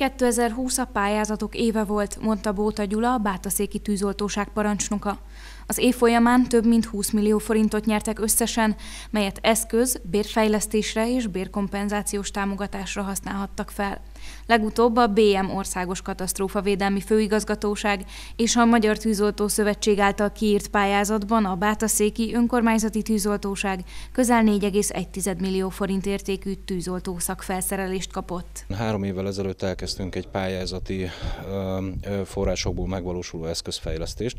2020 a pályázatok éve volt, mondta Bóta Gyula, a Bátaszéki tűzoltóság parancsnoka. Az év folyamán több mint 20 millió forintot nyertek összesen, melyet eszköz, bérfejlesztésre és bérkompenzációs támogatásra használhattak fel. Legutóbb a BM Országos Katasztrófavédelmi Főigazgatóság és a Magyar Tűzoltó Szövetség által kiírt pályázatban a Bátaszéki Önkormányzati Tűzoltóság közel 4,1 millió forint értékű tűzoltó szakfelszerelést kapott. Három évvel ezelőtt elkezdtünk egy pályázati forrásokból megvalósuló eszközfejlesztést,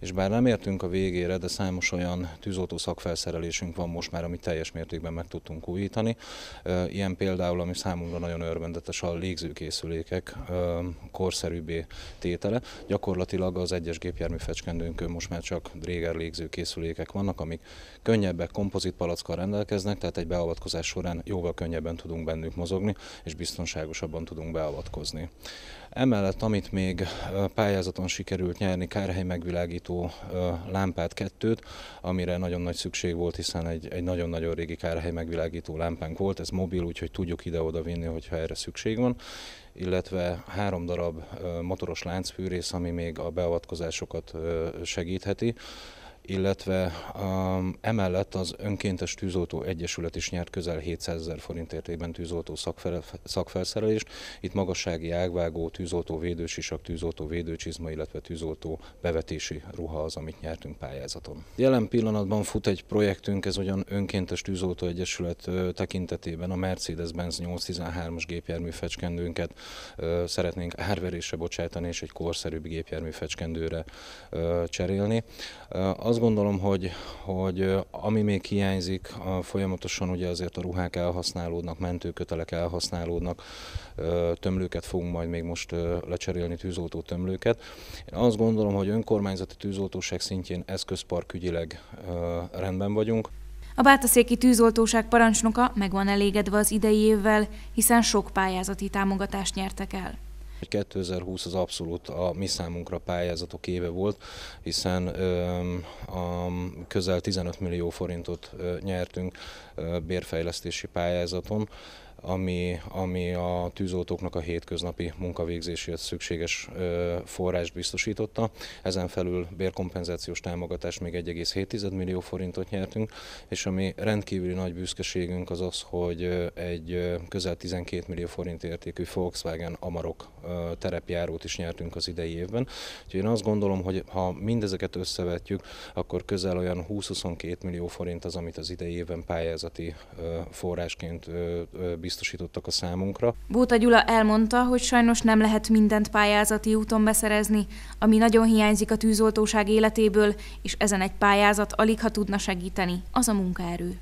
és bár nem értünk a végére, de számos olyan tűzoltó szakfelszerelésünk van most már, amit teljes mértékben meg tudtunk újítani. Ilyen például, ami számunkra nagyon örvendetes, a légzőkészülékek korszerűbbé tétele. Gyakorlatilag az egyes gépjármű fecskendőnkön most már csak Dréger légzőkészülékek vannak, amik könnyebbek, kompozit palackkal rendelkeznek, tehát egy beavatkozás során jóval könnyebben tudunk bennük mozogni, és biztonságosabban tudunk beavatkozni. Emellett, amit még pályázaton sikerült nyerni, kárhely megvilágító lámpát kettőt, amire nagyon nagy szükség volt, hiszen egy, egy nagyon-nagyon régi kárhely megvilágító lámpánk volt, ez mobil, úgyhogy tudjuk ide-oda vinni, hogyha erre szükség van illetve három darab motoros láncfűrész, ami még a beavatkozásokat segítheti illetve um, emellett az Önkéntes Tűzoltó Egyesület is nyert közel 700 ezer forint értékben tűzoltó szakfel, szakfelszerelést. Itt magassági ágvágó, tűzoltó védősisak, tűzoltó védőcsizma, illetve tűzoltó bevetési ruha az, amit nyertünk pályázaton. Jelen pillanatban fut egy projektünk, ez olyan Önkéntes Tűzoltó Egyesület tekintetében a Mercedes-Benz 813-as gépjármű fecskendőnket szeretnénk árverésre bocsátani és egy korszerűbb gépjármű fecskendőre cserélni. Az azt gondolom, hogy, hogy ami még hiányzik, folyamatosan ugye azért a ruhák elhasználódnak, mentőkötelek elhasználódnak, tömlőket fogunk majd még most lecserélni, tűzoltó tömlőket. Én azt gondolom, hogy önkormányzati tűzoltóság szintjén eszközparkügyileg rendben vagyunk. A Bátaszéki tűzoltóság parancsnoka meg van elégedve az idei évvel, hiszen sok pályázati támogatást nyertek el. 2020 az abszolút a mi számunkra pályázatok éve volt, hiszen a közel 15 millió forintot nyertünk bérfejlesztési pályázaton, ami, ami a tűzoltóknak a hétköznapi munkavégzéséhez szükséges forrást biztosította. Ezen felül bérkompenzációs támogatást még 1,7 millió forintot nyertünk, és ami rendkívüli nagy büszkeségünk az az, hogy egy közel 12 millió forint értékű Volkswagen Amarok terepjárót is nyertünk az idei évben. Úgyhogy én azt gondolom, hogy ha mindezeket összevetjük, akkor közel olyan 20-22 millió forint az, amit az idei évben pályázati forrásként biztosított biztosítottak a számunkra. Bóta Gyula elmondta, hogy sajnos nem lehet mindent pályázati úton beszerezni, ami nagyon hiányzik a tűzoltóság életéből, és ezen egy pályázat alig ha tudna segíteni, az a munkaerő.